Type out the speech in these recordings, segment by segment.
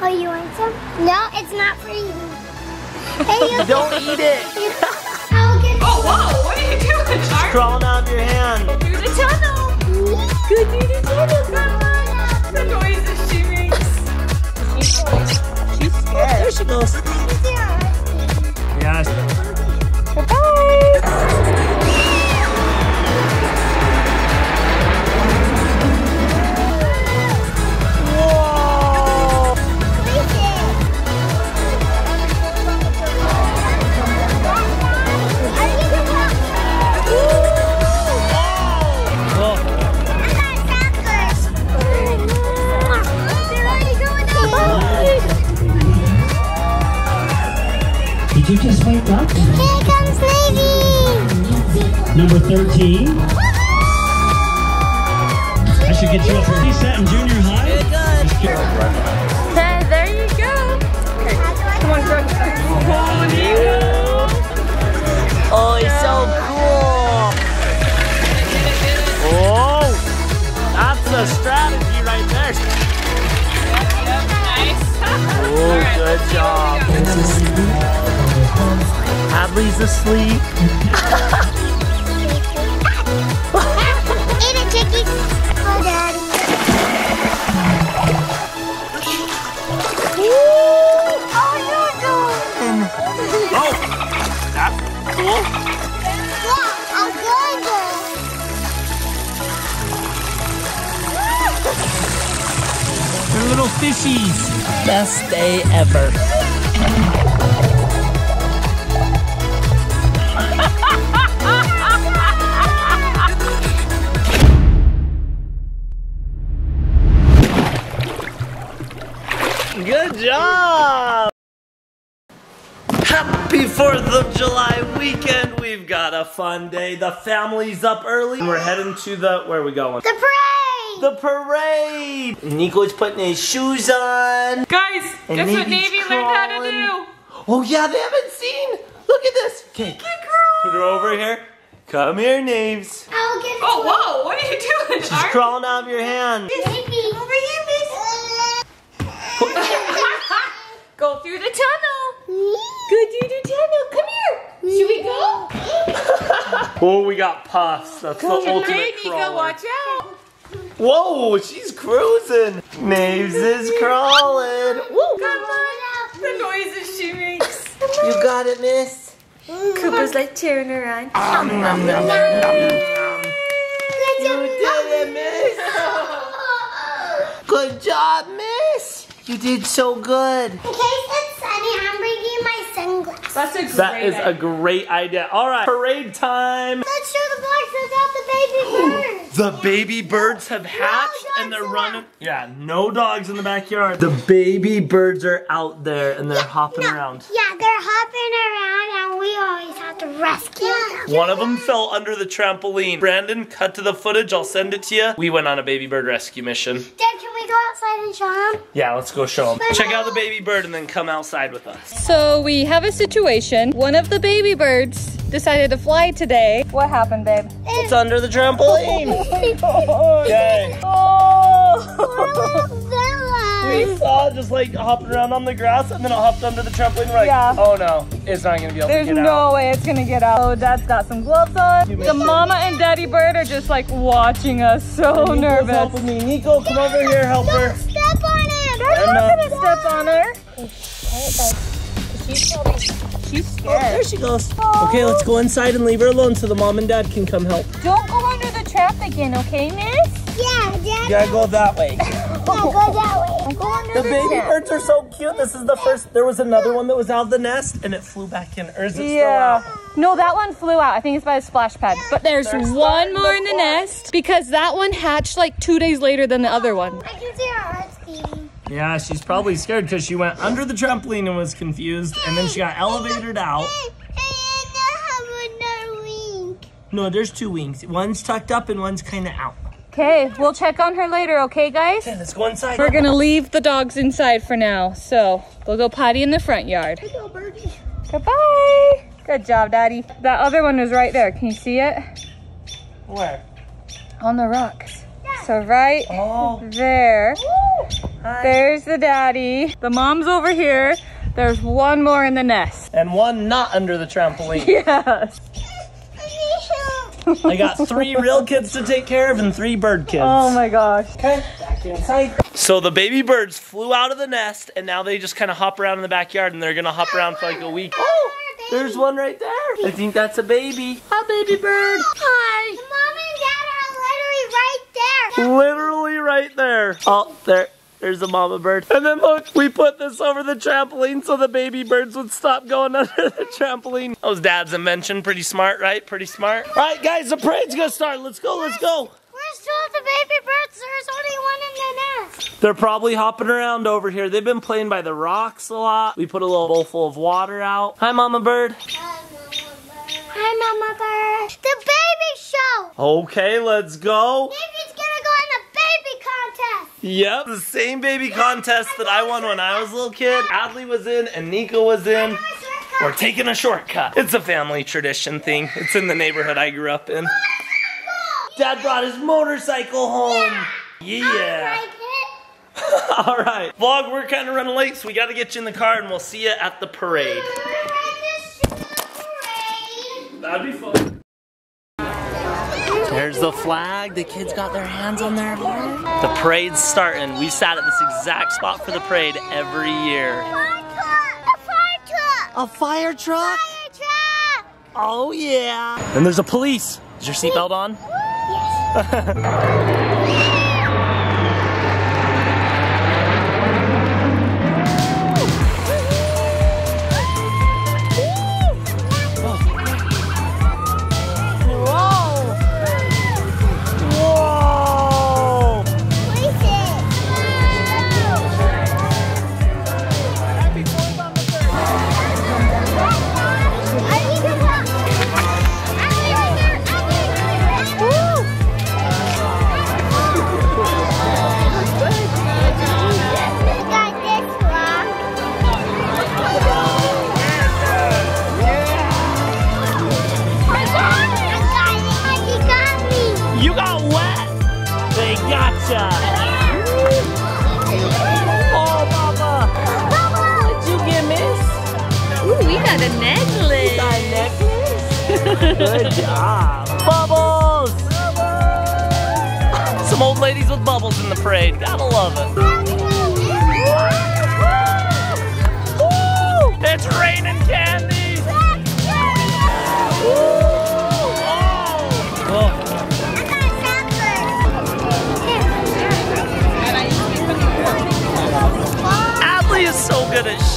Oh, you want some? No, it's not for eating. Hey, you Don't eat it. I'll get Oh, whoa, what are you doing, Charlie? Crawling out of your hand. Through the tunnel. Good, you did it. The noises she makes. She's scared. There she goes. Yeah. Whoa. Just wake up? Here comes Navey! Number 13. I should get you up here. He's set in junior high. Hey, there you go. Come on, go. Oh, Niko. Oh, he's so cool. Oh, that's the strategy right there. Nice. Oh, good job. Adley's asleep. Eat it, Chicky. Oh, Daddy. Oh, that's cool. Yeah, I'm good. They're little fishies. Best day ever. A fun day. The family's up early. We're heading to the, where are we going? The parade! The parade! Niko's putting his shoes on. Guys, And guess what Navey's Navey learned how to do? Oh yeah, they haven't seen. Look at this. Okay, put her over here. Come here, Naves. I'll get Oh, whoa, what are you doing, She's Charlie? crawling out of your hand. Navey. Over here, miss. Go through the tunnel. Go through the tunnel. Come here. Should we go? Oh, we got puffs. That's the ultimate Hey, Niko, crawler. watch out. Whoa, she's cruising. Naves is crawling. Woo. Come on. The noises she makes. You got it, miss. Cooper's like cheering her on. Nom, nom, nom, nom, nom, nom. You did it, miss. Good job, miss. You did so good. In case it's sunny, I'm bringing my sunglasses. That's a great That is a idea. great idea. All right, parade time. Let's show the box without the baby birds. The baby birds have hatched and they're dogs running. Yeah, no dogs in the backyard. The baby birds are out there and they're hopping around. Yeah, they're hopping around and we always have to rescue them. One of them fell under the trampoline. Brandon, cut to the footage. I'll send it to you. We went on a baby bird rescue mission. Dad, can we go outside and show them? Yeah, let's go show them. Check out the baby bird and then come outside with us. So we have a situation. One of the baby birds decided to fly today. What happened, babe? It's under the trampoline. Okay. Oh, we saw it just like hopping around on the grass and then it hopped under the trampoline. We're like, Yeah. oh no, it's not gonna be able There's to get no out. way it's gonna get out. Oh, Dad's got some gloves on. The mama and daddy bird are just like watching us so Niko's nervous. helping me. Niko, come over here, help her. Step on him! I'm not gonna step on her. She's probably, she's Oh, there she goes. Oh. Okay, let's go inside and leave her alone so the mom and dad can come help. Don't go under the trap again, okay, miss? Yeah, Dad. You gotta go that way. Yeah, go that way. Go under The the, baby trap. birds are so cute. This is the first. There was another one that was out of the nest and it flew back in. Or is it Yeah. still out? No, that one flew out. I think it's by the splash pad. But there's They're one starting more to in the nest because that one hatched like two days later than the other one. I can see her heart's beating. Yeah, she's probably scared because she went under the trampoline and was confused, and then she got elevated out. No, there's two wings. One's tucked up and one's kind of out. Okay, we'll check on her later, okay, guys? Okay, let's go inside. We're gonna leave the dogs inside for now, so they'll go potty in the front yard. go, birdie. Goodbye. Good job, Daddy. That other one was right there. Can you see it? Where? On the rocks. So right Oh. there. There's the daddy. The mom's over here. There's one more in the nest. And one not under the trampoline. Yes. I got three real kids to take care of and three bird kids. Oh my gosh. Okay, back inside. So the baby birds flew out of the nest and now they just kind of hop around in the backyard and they're gonna hop around for like a week. Oh, there's one right there. I think that's a baby. A baby bird. Hi. Mom and Dad are literally right there. Literally right there. Oh, there. There's a mama bird. And then look, we put this over the trampoline so the baby birds would stop going under the trampoline. That was dad's invention. Pretty smart, right? Pretty smart. All right, guys, the parade's gonna start. Let's go, let's go. Where's two of the baby birds? There's only one in the nest. They're probably hopping around over here. They've been playing by the rocks a lot. We put a little bowl full of water out. Hi, mama bird. Hi, Mama Bird. The baby show. Okay, let's go. Baby's gonna go in a baby contest. Yep, the same baby contest that I won when I was a little kid. Adley was in and Niko was in. We're taking a shortcut. It's a family tradition thing. It's in the neighborhood I grew up in. Dad brought his motorcycle home. Yeah. All right. Vlog, we're kind of running late, so we got to get you in the car and we'll see you at the parade. That'd be fun. There's the flag. The kids got their hands on their flag. The parade's starting. We sat at this exact spot for the parade every year. A fire truck? A fire truck! A fire truck! Oh yeah. And there's a police. Is your seatbelt on? Whoa!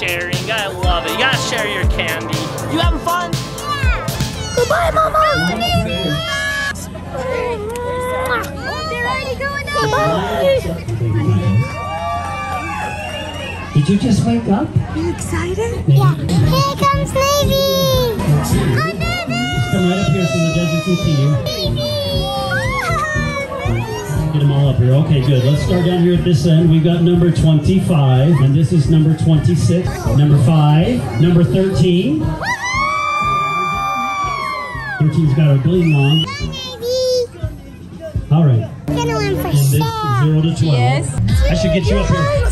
so good at sharing. I love it. You gotta share your candy. You having fun? Goodbye, Mama. They're already going out. Did you just wake up? Are you excited? Yeah. Here comes Navey. Hi, Come right up here so the judges can see you. Navey. Get them all up here. Okay, good. Let's start down here at this end. We've got number 25, and this is number 26, number 5, number 13. 13's got our gleam on. Navey. All right. Gonna win for And this is sure. 0 to 12. Yes. I should get you up here.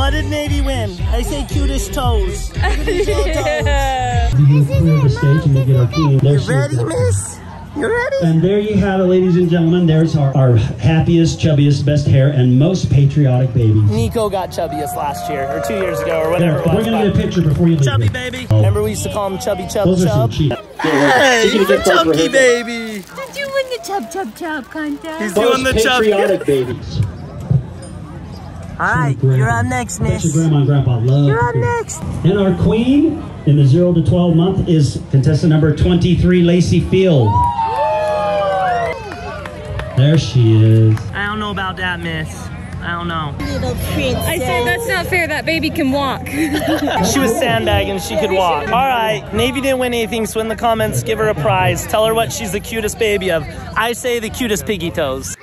What did Navey win? I say cutest toes. You go clear the stage and we'll get our team. There she miss? You ready? And there you have it, ladies and gentlemen. There's our, our happiest, chubbiest, best hair, and most patriotic babies. Niko got chubbiest last year, or two years ago, or whatever There, it was. we're gonna get a picture before you leave. Chubby here. baby. Oh. Remember we used to call him Chubby Chub Those are some cheap. Hey, She's he's a get both for chunky baby. Did you win the chub chub chub contest? He's Those doing the chub. patriotic babies. All right, Grandma. you're on next, Bet miss. your grandma and grandpa love You're on next. And our queen in the 0 to 12 month is contestant number 23, Lacey Field. There she is. I don't know about that, miss. I don't know. Little princess. I said that's not fair. That baby can walk. She was sandbagging, she could walk. All right, Navey didn't win anything, so in the comments, give her a prize. Tell her what she's the cutest baby of. I say the cutest piggy toes.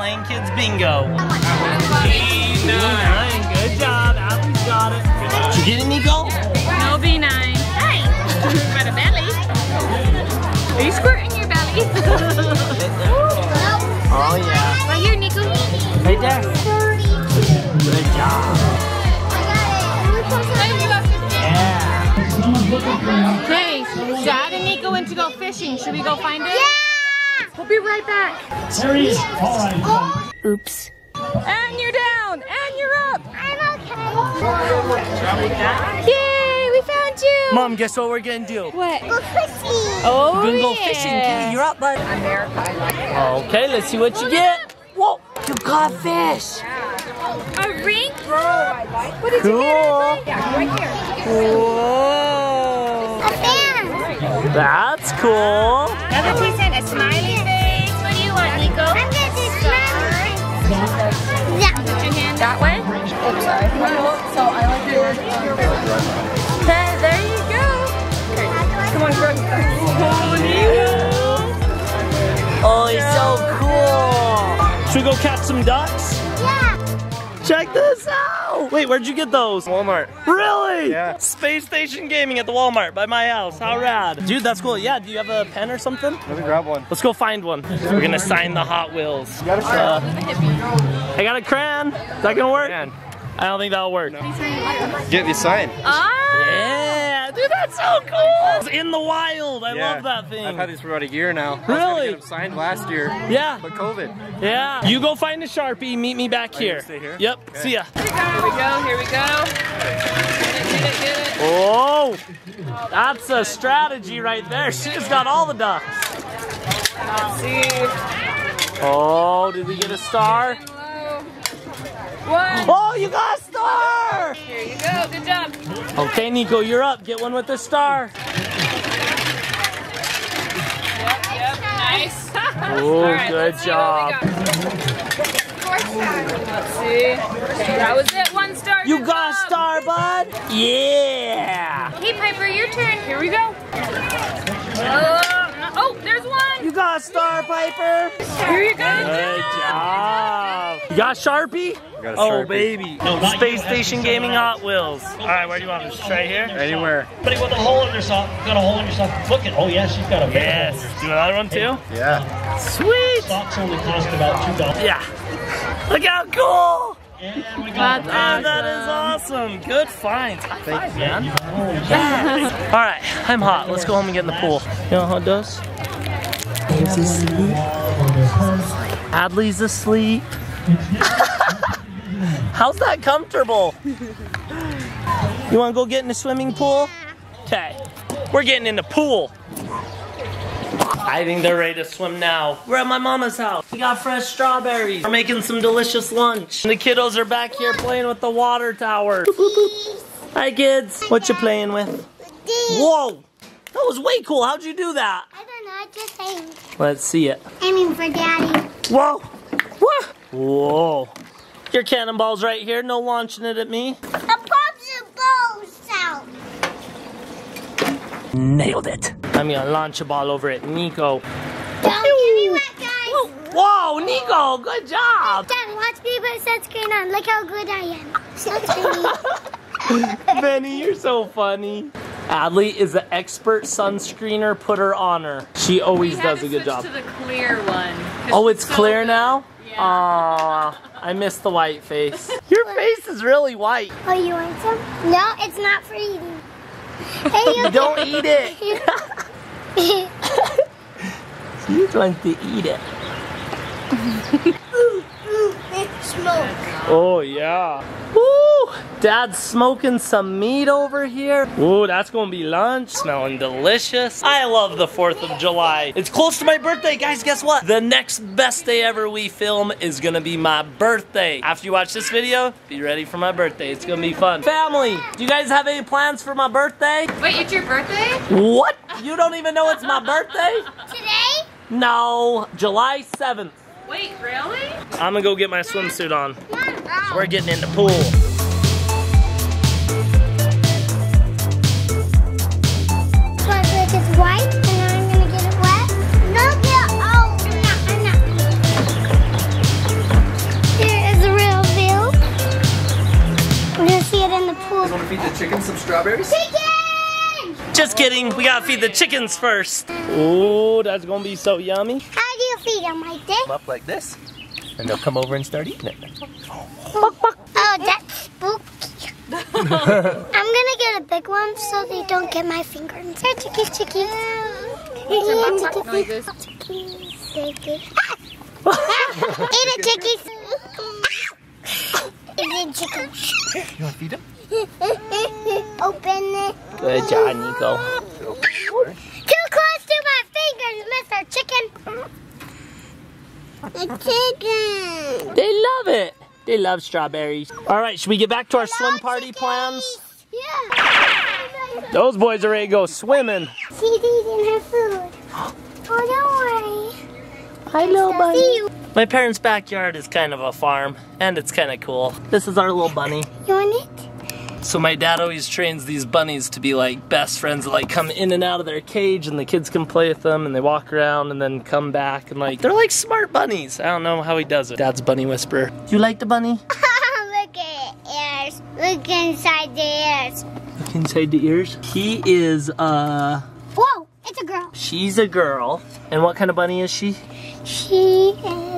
playing kids bingo. B9. Good job. Allie's got it. Did you getting me, Niko? No B9. Hey, got a belly. Are you squirting your belly? oh, yeah. Right here, Niko. Right there. Good job. Yeah. Hey, Dad and Niko went to go fishing. Should we go find it? Yeah! We'll be right back. There he is. All right. Oops. And you're down. And you're up. I'm okay. Yay, we found you. Mom, guess what we're gonna do? What? Go fishing. Oh, We're gonna go fishing, Kitty. You're up, bud. I'm verified. Okay, let's see what you get. Whoa, you caught fish. A ring? bro. What did Cool. you get? Yeah, right here. Whoa. A fan. That's cool. Another two cent, a smiley that way. Oops, sorry. So I like your. Okay, there you go. Come on, Brooke. Oh, he's so cool. Should we go catch some ducks? Yeah. Check this out. Wait, where'd you get those? Walmart. Really? Yeah. Space Station Gaming at the Walmart by my house. How rad. Dude, that's cool. Yeah, do you have a pen or something? Let me grab one. Let's go find one. We're gonna sign the Hot Wheels. You got a Uh, I got a crayon. Is that gonna work? Man, I don't think that'll work. get me signed. Ah! Yeah, dude, that's so cool. It's in the wild. I Yeah. love that thing. I've had these for about a year now. I was Really? gonna get signed last year, yeah, but COVID. yeah. You go find a Sharpie, meet me back you here. gonna stay here? Yep, Okay. see ya. Here we go, here we go. Get it, get it, get it. Oh, that's a strategy right there. She just got all the ducks. Let's see. Oh, did we get a star? One. Oh, you got a star! Here you go, good job. Okay, Niko, you're up. Get one with a star. Yep, yep, nice. Oh, right, good let's see what job. Let's see. Okay, that was it. One star. You got a star, bud? Yeah! Hey, Piper, your turn. Here we go. Uh, oh, there's one. You got a star, Piper? Here you go. Good job. You got Sharpie? Got a Oh, Sharpie. baby. Space Station Gaming Hot Wheels. All right, where do you want this? Right here? Anywhere. Somebody with a hole in their sock, got a hole in your sock. Look at, oh yeah, she's got a big Yes. hole. Do another one too? Yeah. Sweet. Socks only cost about two dollars. Yeah. Look how cool. And we got Man, uh, that is awesome. Good finds. High five, man. Oh, yes. All right, I'm hot. Let's go home and get in the pool. You know how it does? He's asleep. Adley's asleep. How's that comfortable? You want to go get in the swimming pool? Okay. We're getting in the pool. I think they're ready to swim now. We're at my mama's house. We got fresh strawberries. We're making some delicious lunch. And the kiddos are back here playing with the water tower. Hi kids. What you playing with? Whoa. That was way cool. How'd you do that? I don't know, I just aim. Let's see it. Aiming for daddy. Whoa. Whoa. Whoa. Your cannonball's right here. No launching it at me. A popsicle sound. Nailed it. I'm gonna launch a ball over at Niko. Don't get me wet, guys. Whoa, Niko, good job. Dad, watch me put sunscreen on. Look how good I am. Sunscreen. Benny, you're so funny. Adley is the expert sunscreener. Put her on her. She always We does had a to good switch job. to the clear one. 'cause Oh, it's so clear good. now? Yeah. Aw, I missed the white face. Your face is really white. oh, you want some? No, it's not for eating. Hey, you Don't eat it. it. You want to eat it. Smoke. Oh, yeah. Woo! Dad's smoking some meat over here. Ooh, that's gonna be lunch. Smelling delicious. I love the 4th of July. It's close to my birthday, guys. Guess what? The next best day ever we film is gonna be my birthday. After you watch this video, be ready for my birthday. It's gonna be fun. Family, do you guys have any plans for my birthday? Wait, it's your birthday? What? You don't even know it's my birthday? Today? No, July 7th. Wait, really? I'm gonna go get my swimsuit on. We're getting in the pool. The chicken some strawberries? Chicken! Just kidding. We gotta feed the chickens first. Ooh, that's gonna be so yummy. How do you feed them like this? Up like this, and they'll come over and start eating it. Oh, that's spooky. I'm gonna get a big one so they don't get my fingers. Here, chicky, chicky. noises. Sticky. Ah! Eat it, chickies. Eat it, chicken. You want to feed him? Open it. Good job, Niko. Too close to my fingers, Mr. Chicken. The chicken. They love it. They love strawberries. All right, should we get back to our swim party plans? Yeah. Those boys are ready to go swimming. She's eating her food. Oh, don't worry. Hi, little you. My parents' backyard is kind of a farm, and it's kind of cool. This is our little bunny. You want it? So my dad always trains these bunnies to be like best friends that like come in and out of their cage and the kids can play with them and they walk around and then come back and like they're like smart bunnies. I don't know how he does it. Dad's bunny whisperer. You like the bunny? Look at ears. Look inside the ears. Look inside the ears. He is uh Whoa, it's a girl. she's a girl. And what kind of bunny is she? She is,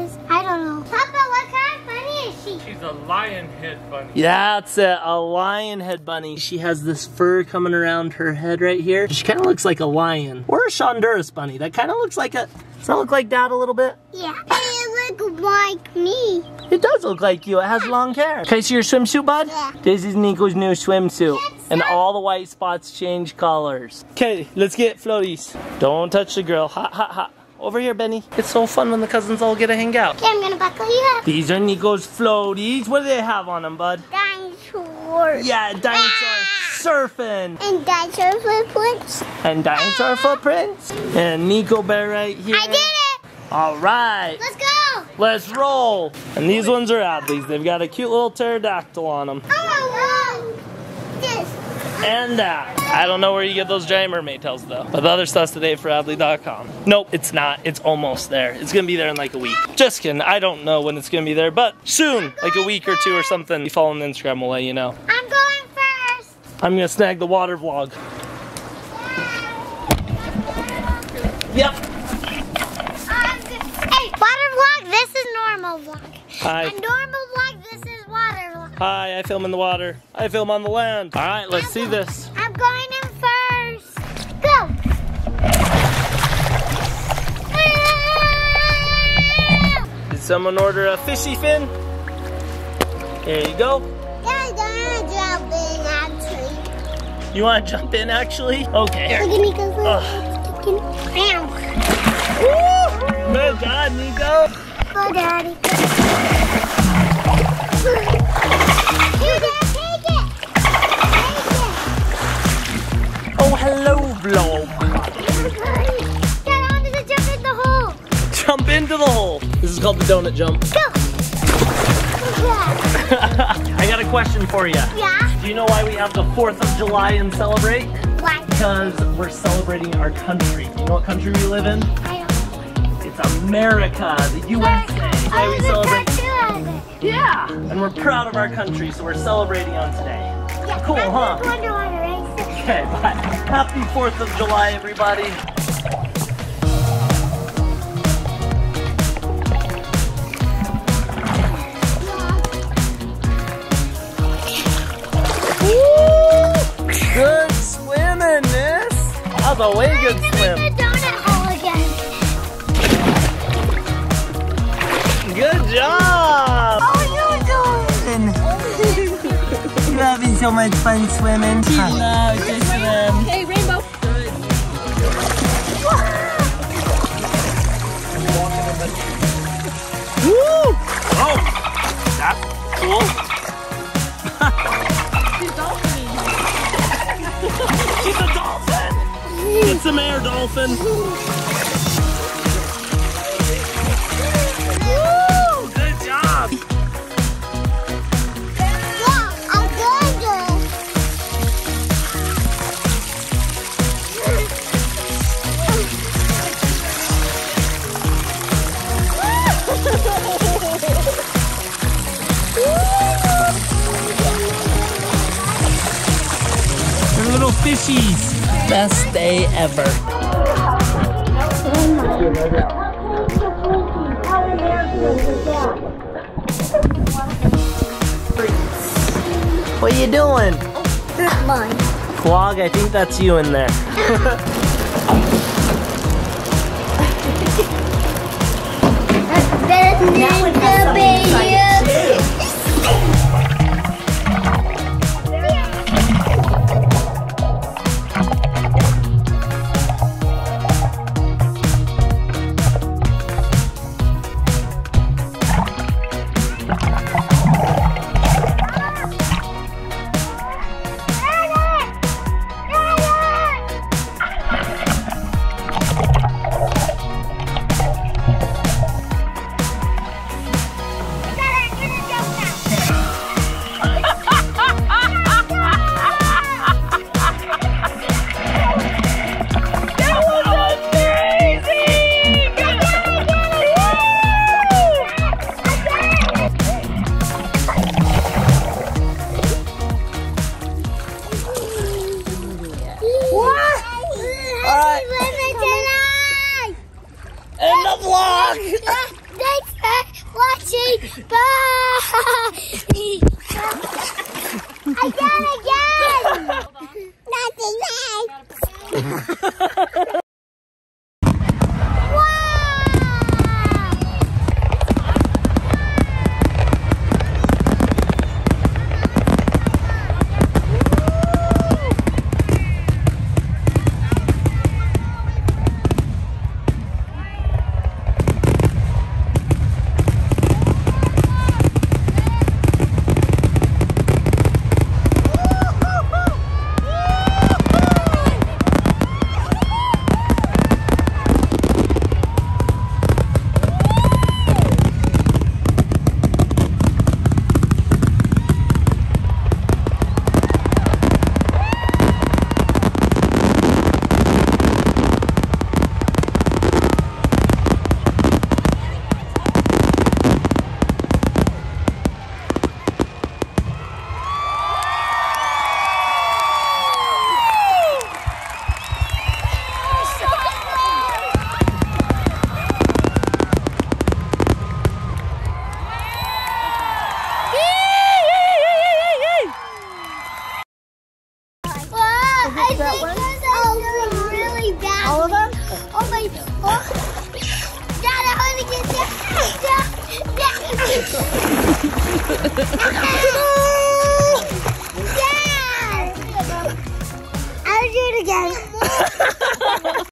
a lion head bunny. Yeah, it's a, a lion head bunny. She has this fur coming around her head right here. She kind of looks like a lion. Or a Honduras bunny. That kind of looks like a, does that look like dad a little bit? Yeah. It look like me. It does look like you. It has long hair. Can I see your swimsuit, bud? Yeah. This is Niko's new swimsuit. And all the white spots change colors. Okay, let's get floaties. Don't touch the girl. Hot, hot, hot. Over here, Benny. It's so fun when the cousins all get to hang out. Okay, I'm gonna buckle you up. These are Niko's floaties. What do they have on them, bud? Dinosaurs. Yeah, dinosaur ah! surfing. And dinosaur footprints. And dinosaur ah! footprints. And Niko Bear right here. I did it. All right. Let's go. Let's roll. And these ones are Adley's. They've got a cute little pterodactyl on them. Oh, this. And that. I don't know where you get those giant mermaid tails though. But the other stuff's today for Adley.com. Nope, it's not. It's almost there. It's gonna be there in like a week. Just kidding. I don't know when it's gonna be there, but soon, like a week or two or something. If you follow on Instagram, we'll let you know. I'm going first. I'm gonna snag the water vlog. Yep. Um, hey, water vlog. This is normal vlog. Hi. Normal Hi, I film in the water. I film on the land. All right, let's see this. I'm going in first. Go. Did someone order a fishy fin? There you go. I'm gonna jump in actually. You wanna jump in actually? Okay. Look at Niko's Ugh. little Ow. Woo! Good job, Niko. Go, Daddy. into the hole. This is called the donut jump. Go. Yeah. I got a question for you. Yeah. Do you know why we have the 4th of July and celebrate? Why? Because we're celebrating our country. You know what country we live in? I don't It's America, the USA. Why we celebrate. Yeah, and we're proud of our country, so we're celebrating on today. Yeah, Cool, huh? Okay, bye. Happy 4th of July, everybody. That was a way good swim. Good job. How are you doing? You're having so much fun swimming. She loves to swim. Hey, Rainbow. Woo! Oh, that's cool. Get some air, dolphin. Woo! Good job. They're little fishies best day ever. What are you doing? That's mine. Quag, I think that's you in there. that, baby.